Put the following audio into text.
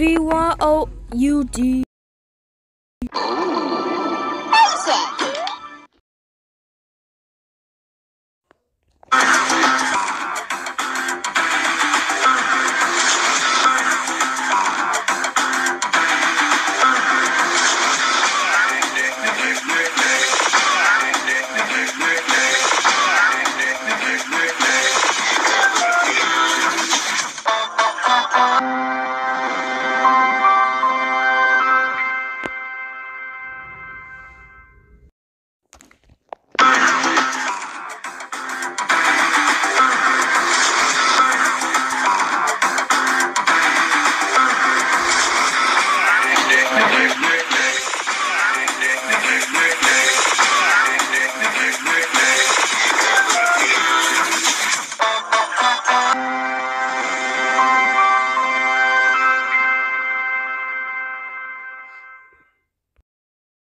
V Y O U D.